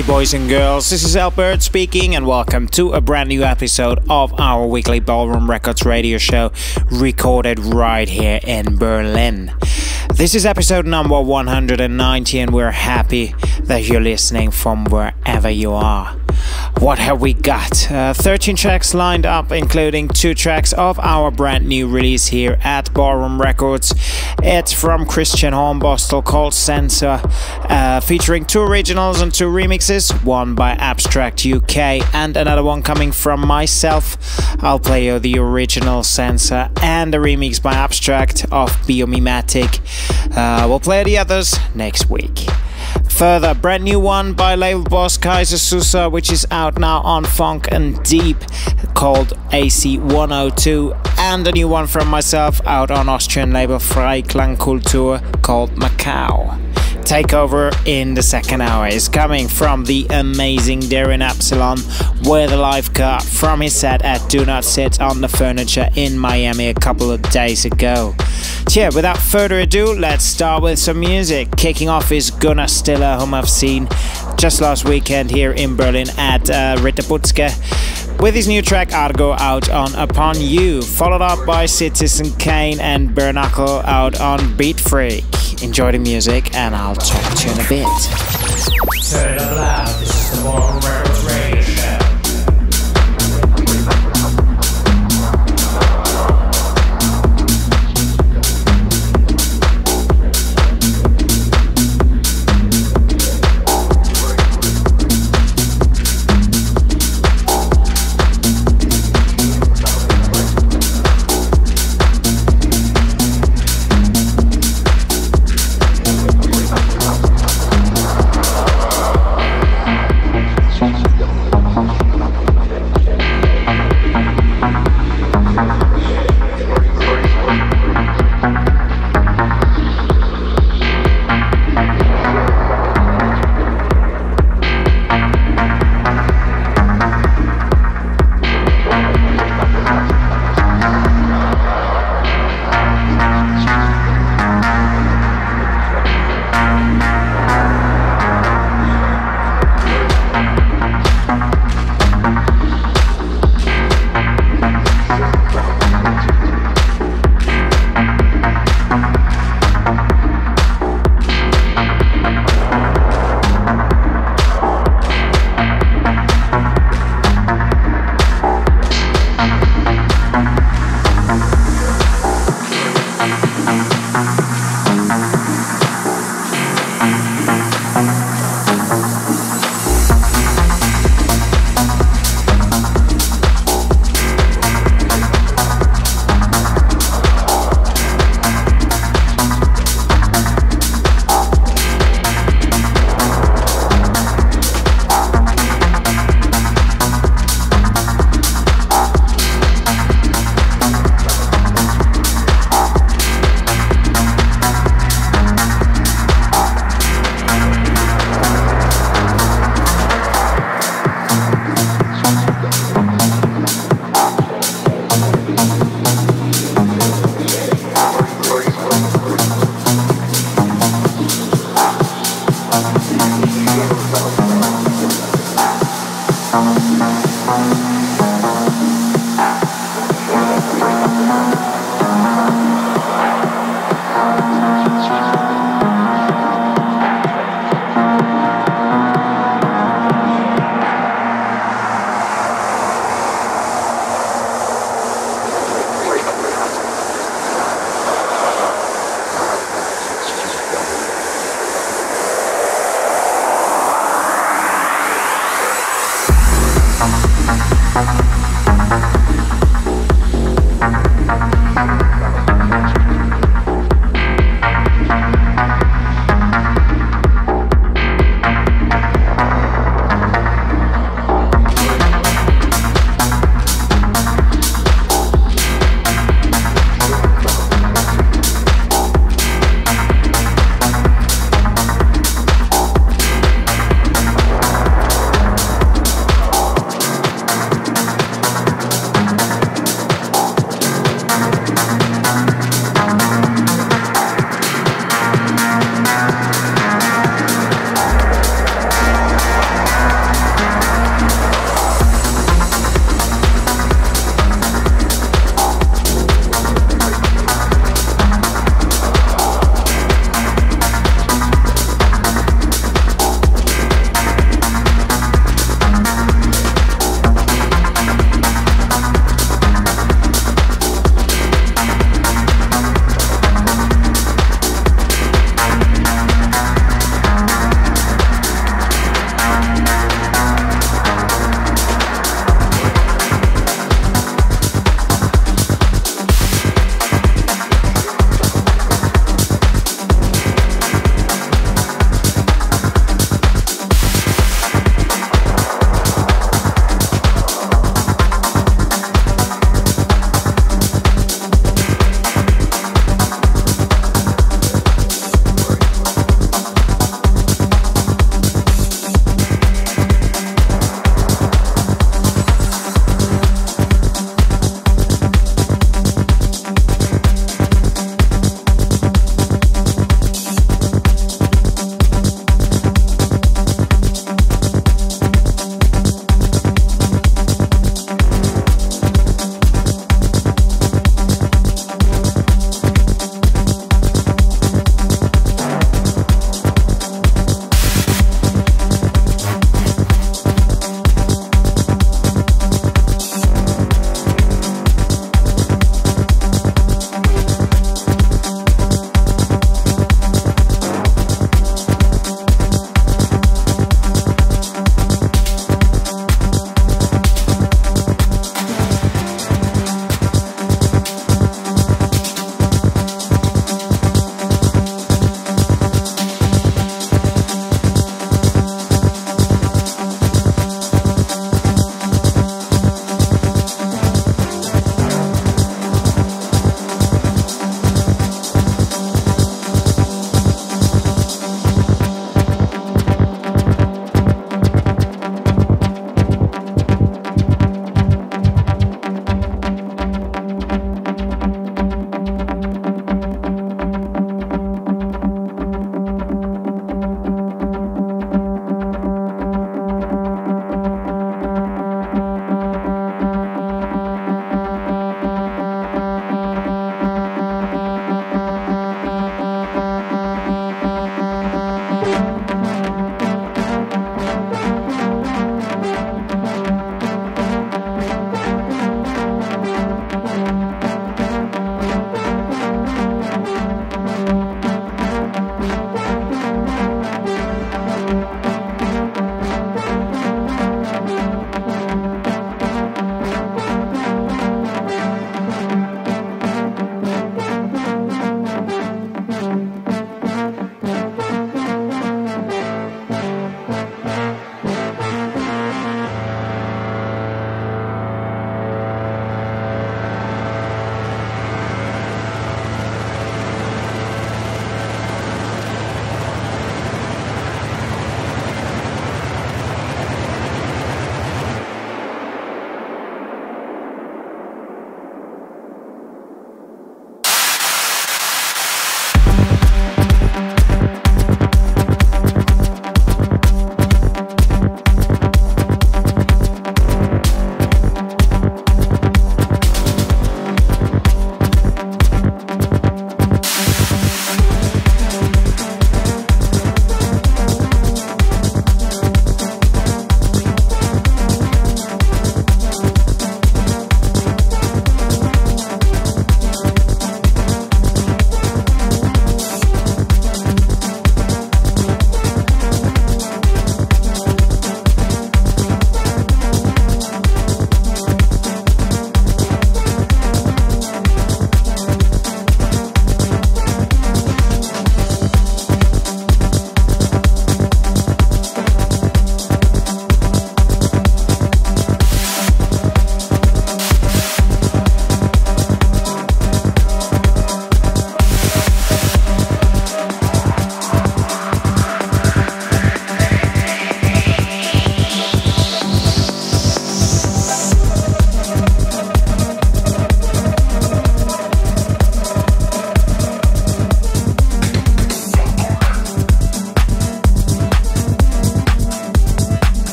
Hey, boys and girls, this is ALBird speaking, and welcome to a brand new episode of our weekly Ballroom Records radio show, recorded right here in Berlin. This is episode number 190, and we're happy that you're listening from wherever you are. What have we got? Uh, 13 tracks lined up, including two tracks of our brand new release here at Ballroom Records. It's from Christian Hornbostel called Sensor, uh, featuring two originals and two remixes, one by Abstract UK and another one coming from myself. I'll play you the original Sensor and a remix by Abstract of Biomimetic. Uh, we'll play the others next week. Further, brand new one by label boss Kaiser Souzai, which is out now on Funk and Deep, called AC 102, and a new one from myself out on Austrian label Freiklangkultur called Macaw. Takeover in the second hour is coming from the amazing Darin Epsilon with a live cut from his set at Do Not Sit on the Furniture in Miami a couple of days ago. Yeah, without further ado, let's start with some music. Kicking off is Gunnar Stiller, whom I've seen just last weekend here in Berlin at uh, with his new track Argo out on Upon You, followed up by Citizen Kane and Bernacle out on Beat Freak. Enjoy the music and I'll talk to you in a bit.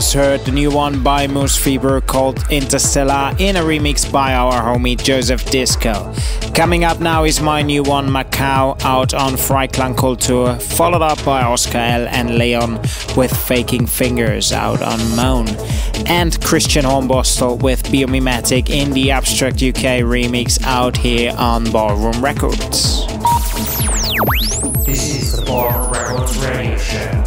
Just heard the new one by Moosfiebr called Interstellar in a remix by our homie Joseph Disco. Coming up now is my new one Macaw out on Freiklang Kultur, followed up by Oscar L and Leon with Faking Fingers out on Moan, and Christian Hornbostel with Biomimetic in the Abstract UK remix out here on Ballroom Records. This is the Ballroom Records radio show.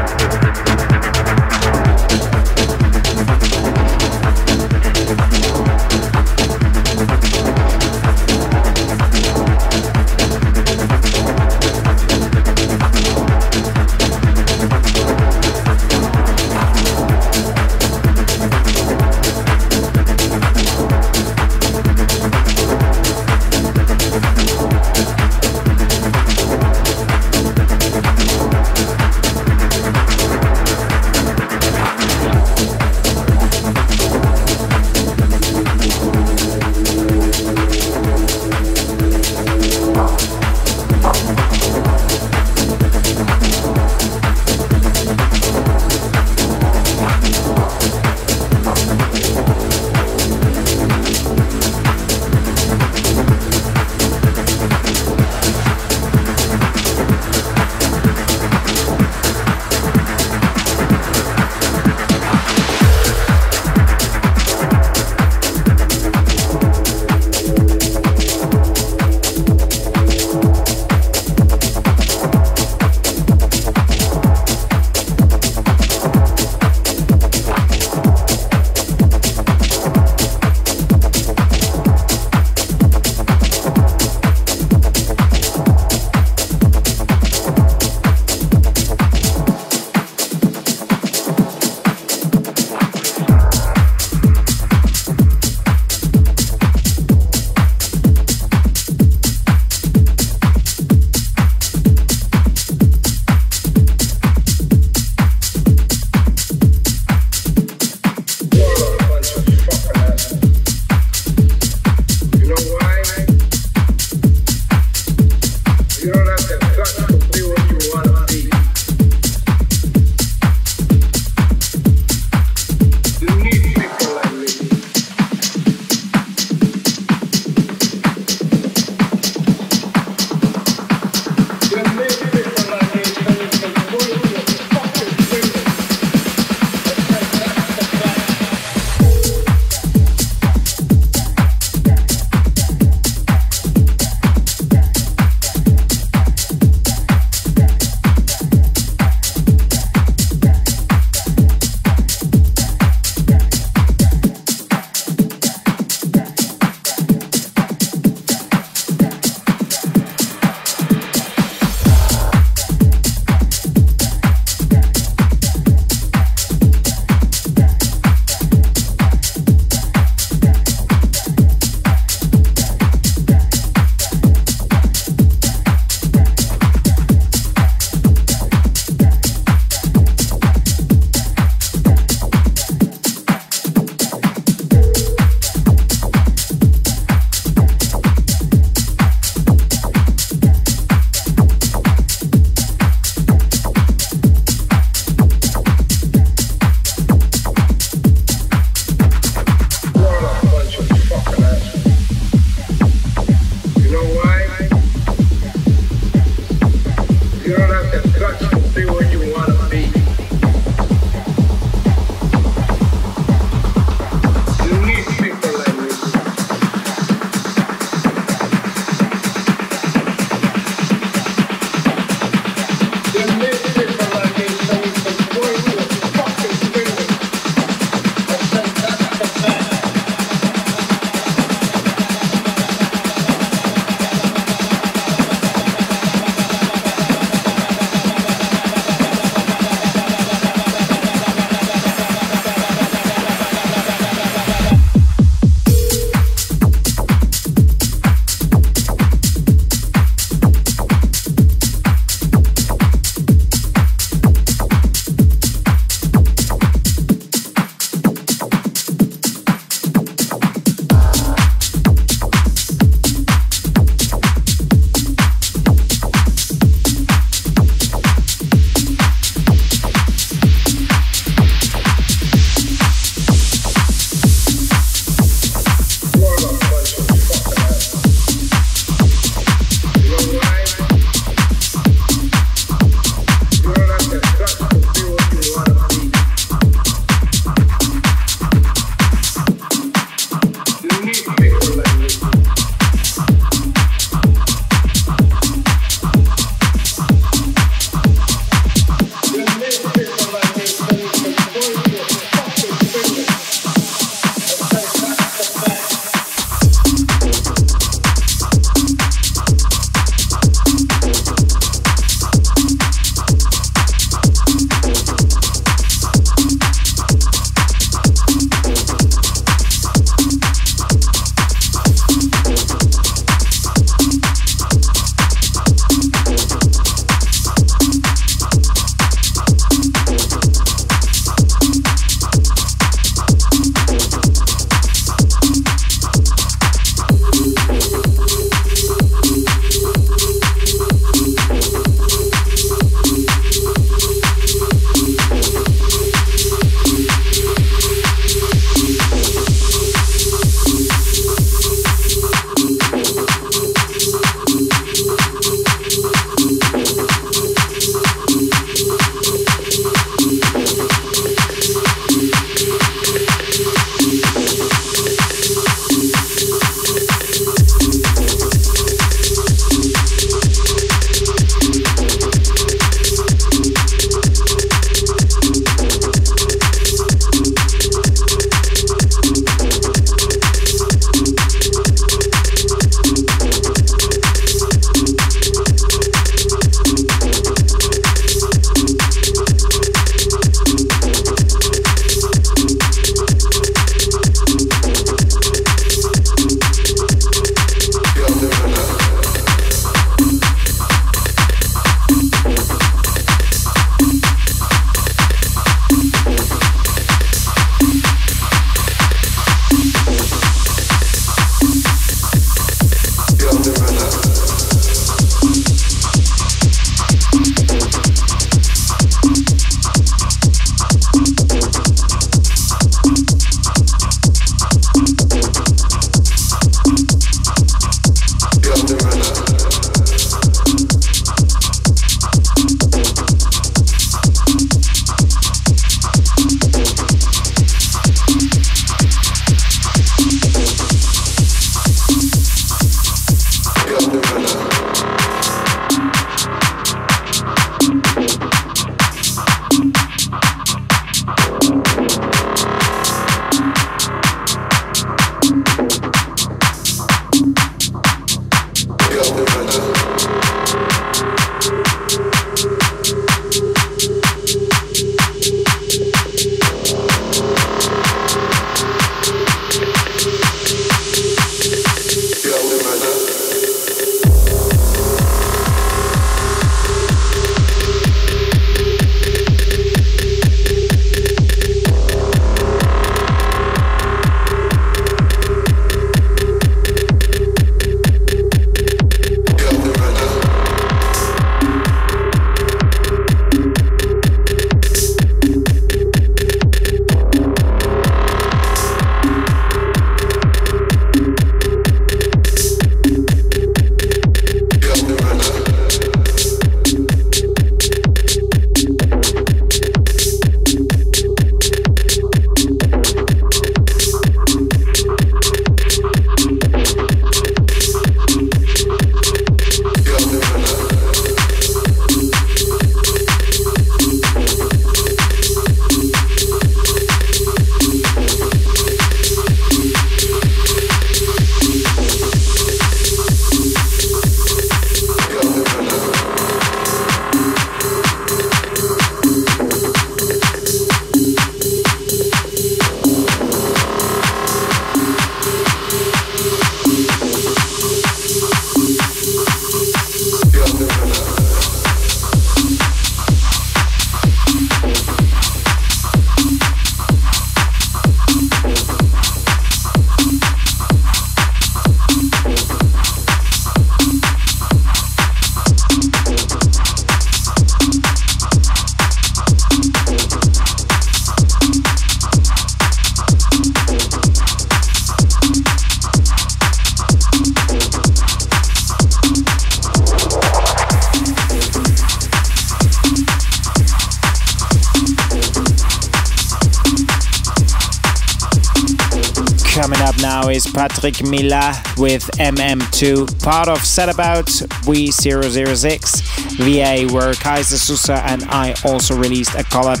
Patrick Milaa with MM2, part of Setabout We006 VA, where Kaiser Souzai and I also released a collab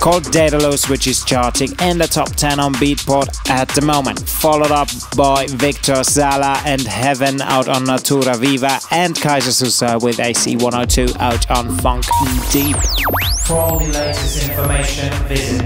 called Daedalus, which is charting in the top 10 on Beatport at the moment. Followed up by Victor Zala and Heaven out on Natura Viva, and Kaiser Souzai with AC102 out on Funk Deep. For all the latest information, visit.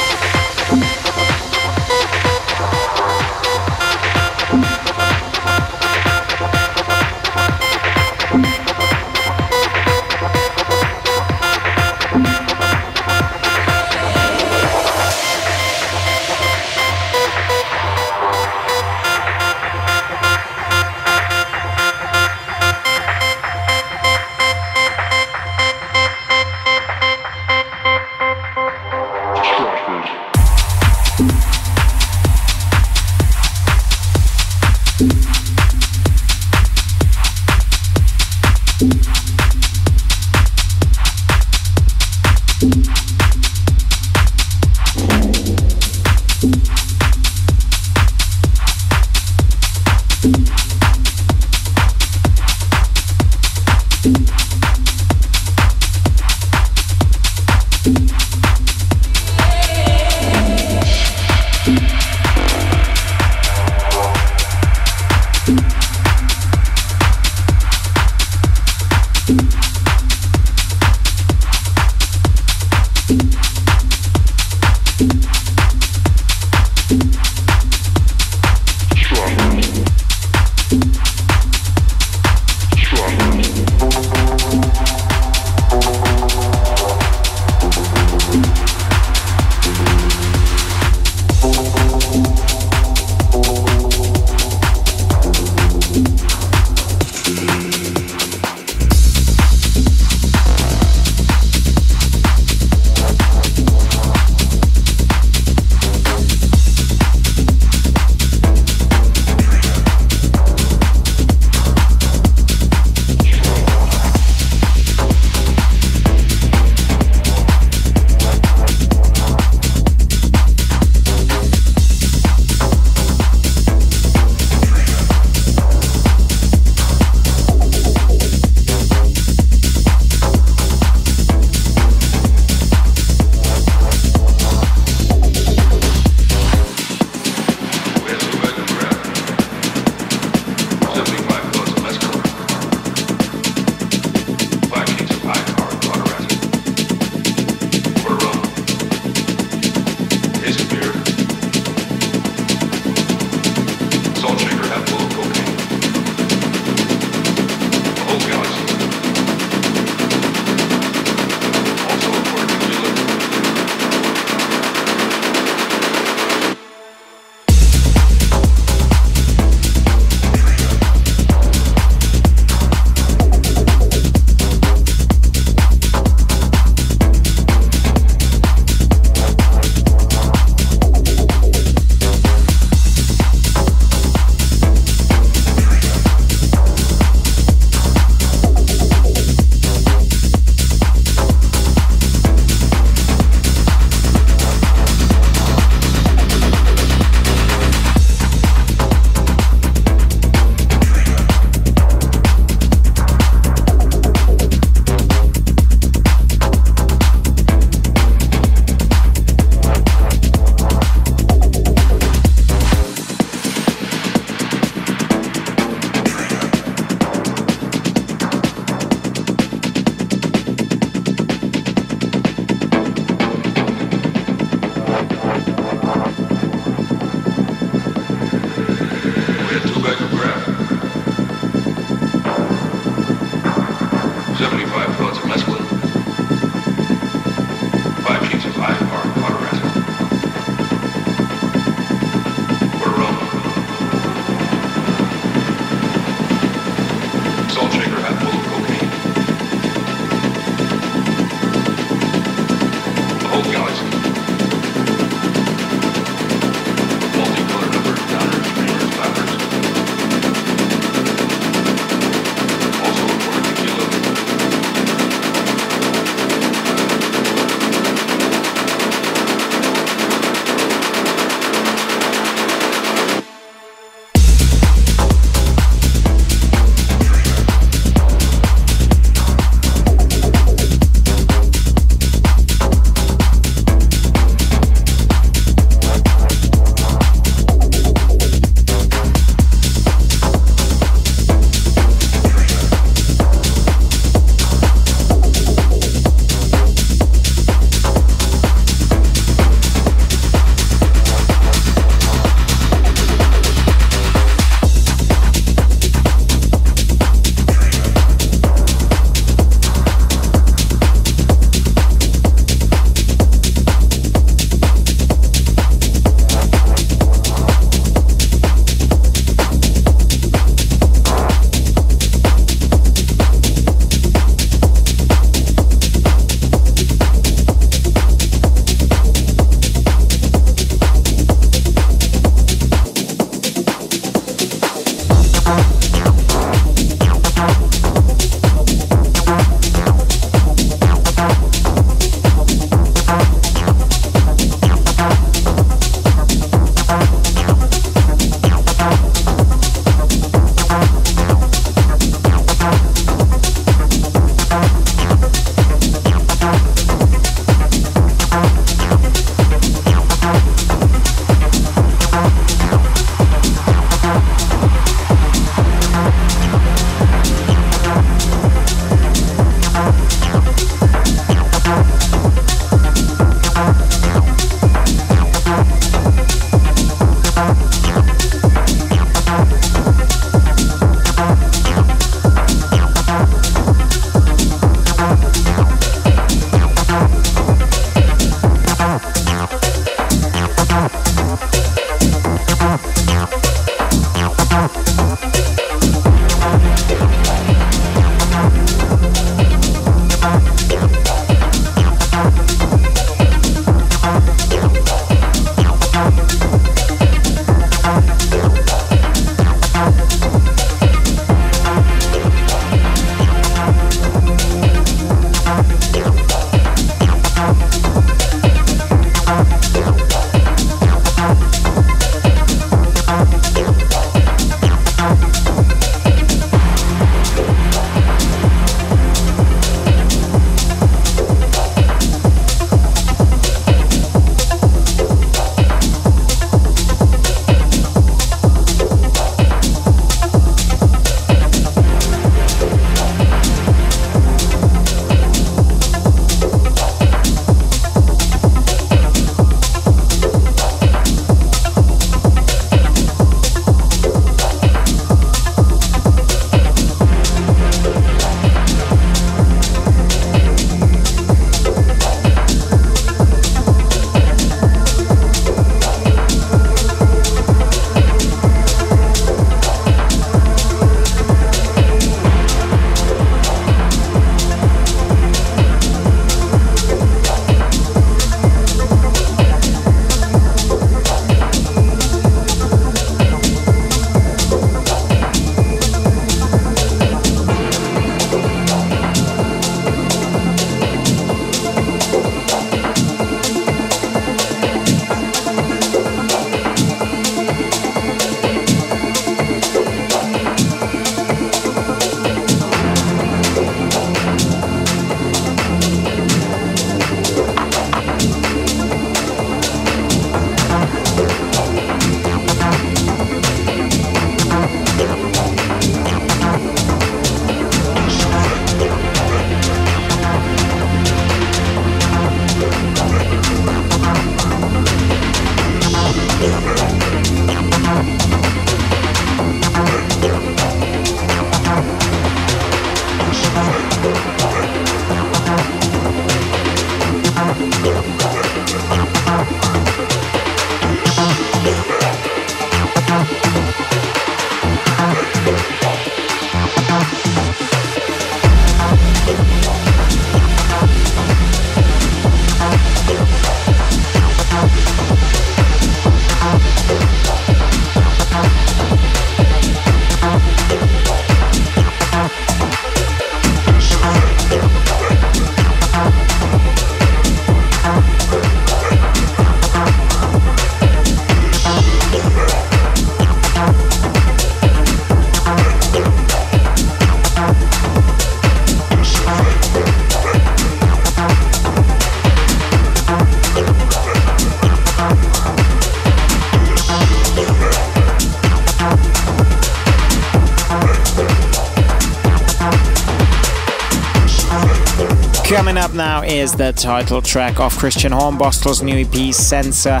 The title track of Christian Hornbostel's new EP Sensor,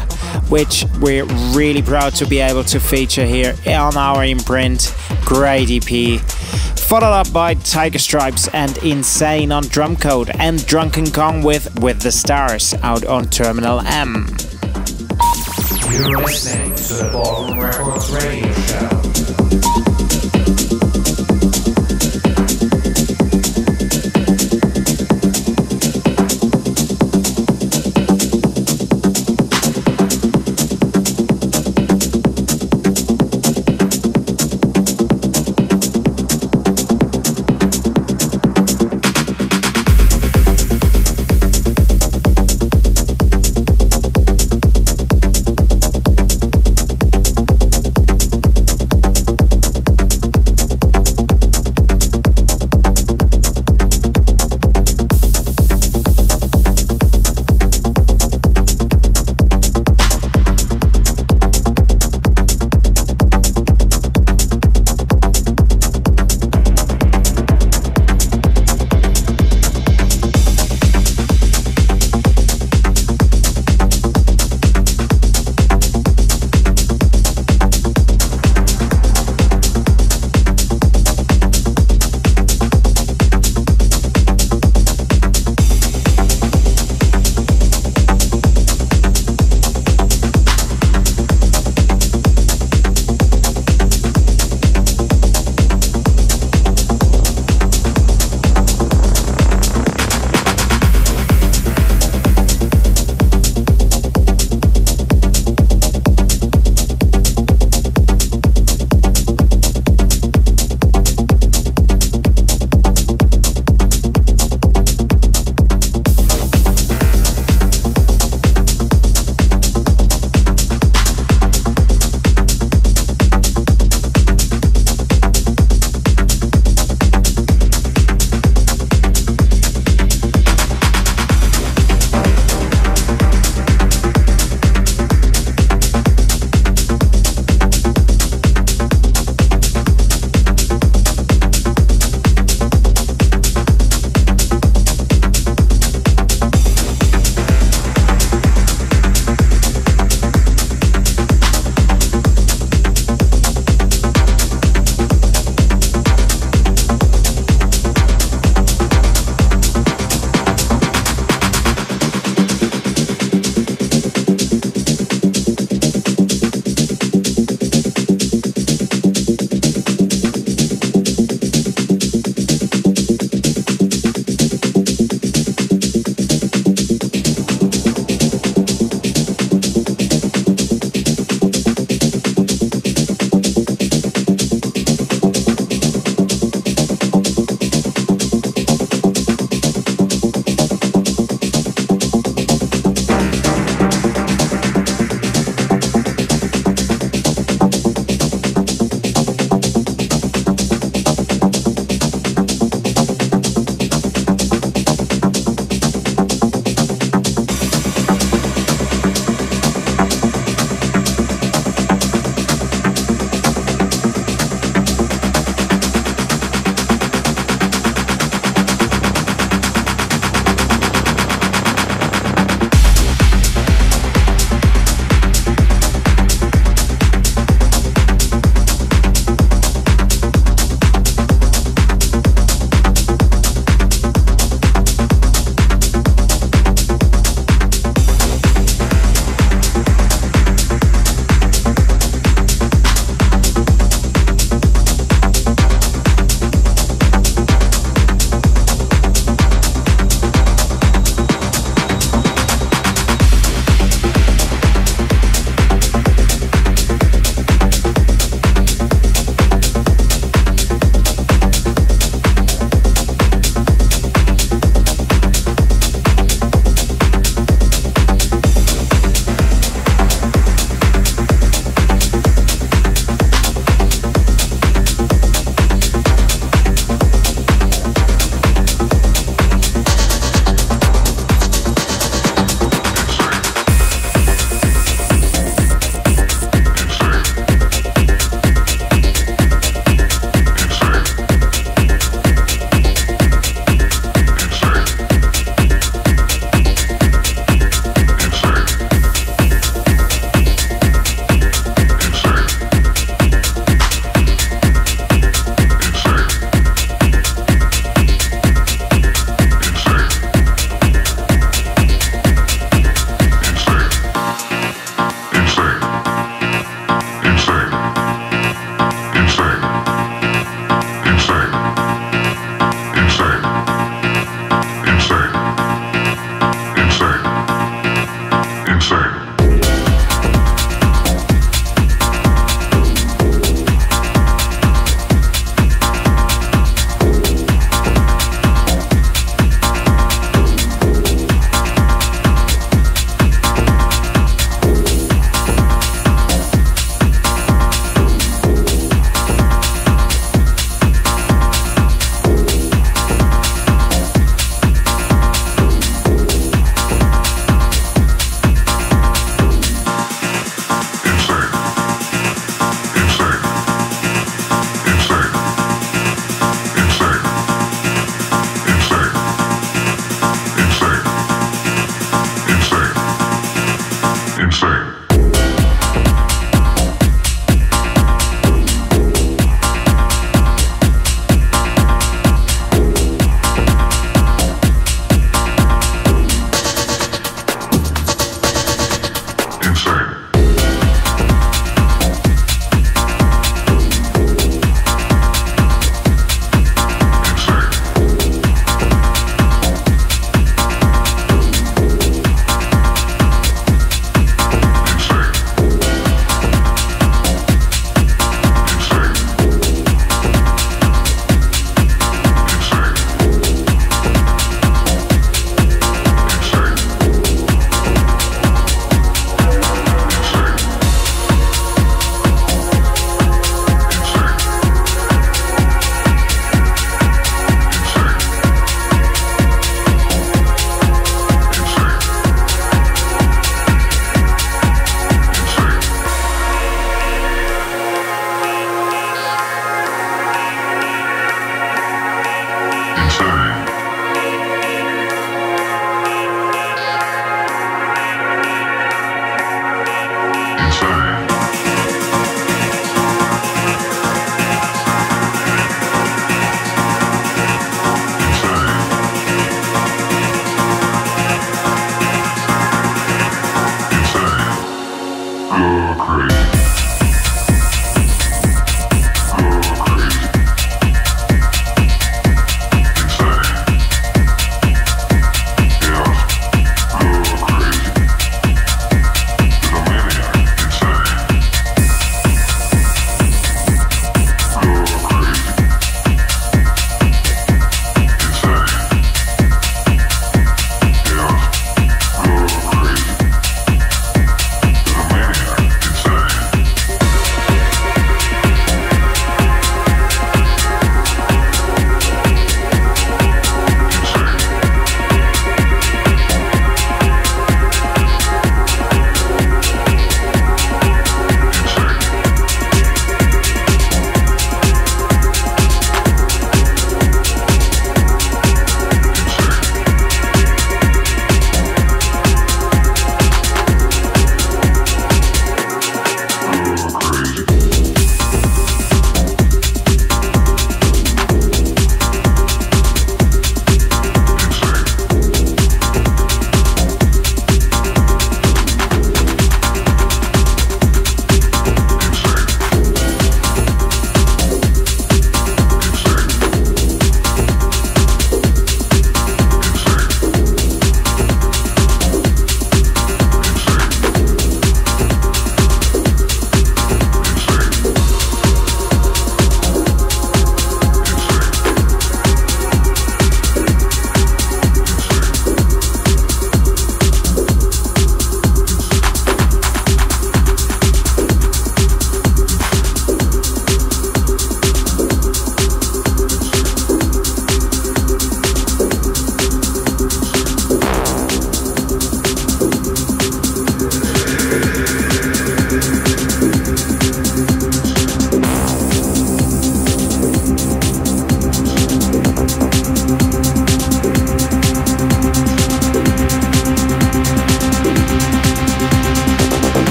which we're really proud to be able to feature here on our imprint. Great EP. Followed up by Tiger Stripes and Insane on Drumcode and Drunken Kong with With the Stars out on Terminal M. You're listening to the Records radio show.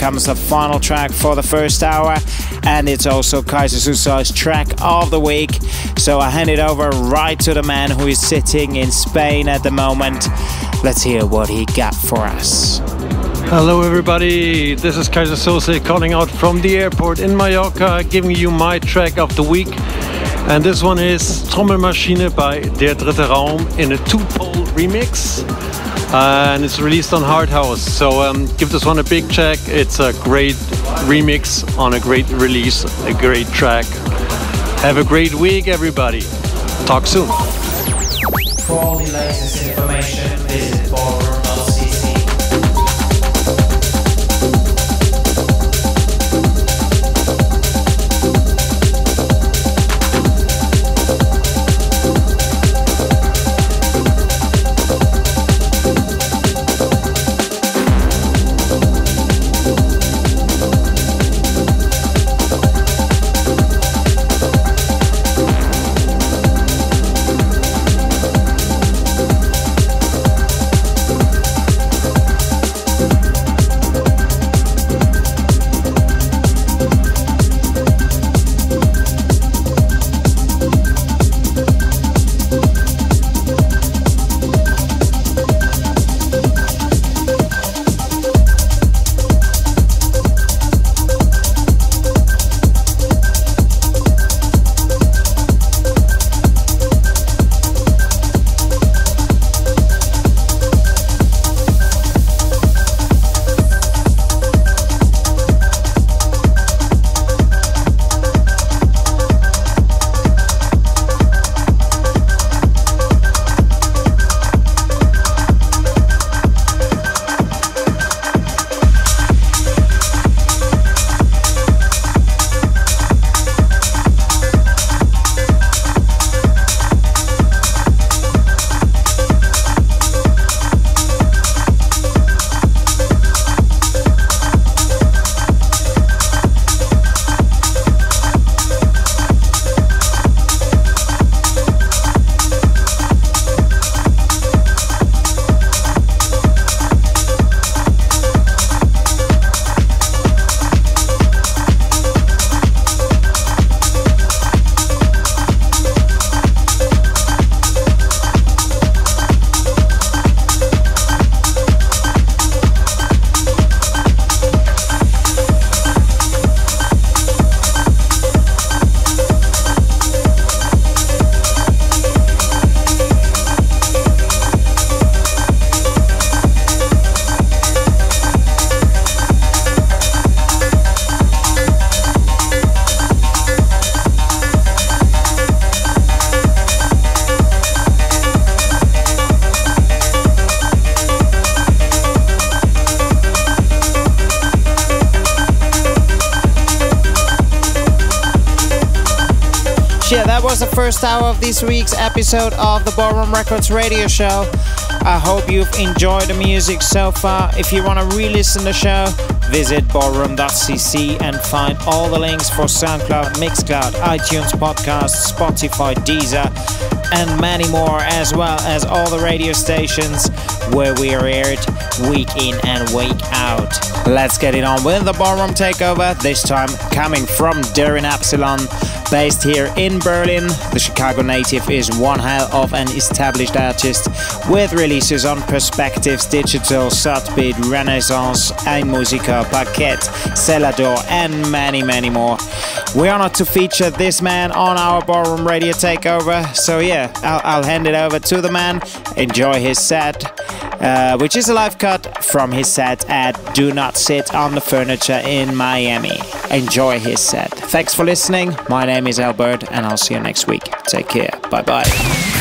Comes the final track for the first hour, and it's also Kaiser Souzai's track of the week. So I hand it over right to the man who is sitting in Spain at the moment. Let's hear what he got for us. Hello, everybody. This is Kaiser Souzai calling out from the airport in Mallorca, giving you my track of the week. And this one is Trommelmaschine by Der Dritte Raum in a two-pole remix. Uh, and it's released on Harthouse. So um, give this one a big check. It's a great remix on a great release, a great track. Have a great week, everybody. Talk soon. For all the latest information, visit. The first hour of this week's episode of the Ballroom Records radio show. I hope you've enjoyed the music so far. If you want to re listen the show, visit ballroom.cc and find all the links for SoundCloud, Mixcloud, iTunes Podcasts, Spotify, Deezer, and many more, as well as all the radio stations where we are aired week in and week out. Let's get it on with the Ballroom Takeover, this time coming from Darin Epsilon. Based here in Berlin, the Chicago native is one hell of an established artist with releases on Perspectives Digital, Sudbeat, Renaissance, iMusica, Paquette, Selador, and many, many more. We're honored to feature this man on our Ballroom Radio Takeover. So, yeah, I'll, I'll hand it over to the man. Enjoy his set, uh, which is a live cut from his set at Do Not Sit on the Furniture in Miami. Enjoy his set. Thanks for listening. My name is Albert, and I'll see you next week. Take care. Bye bye.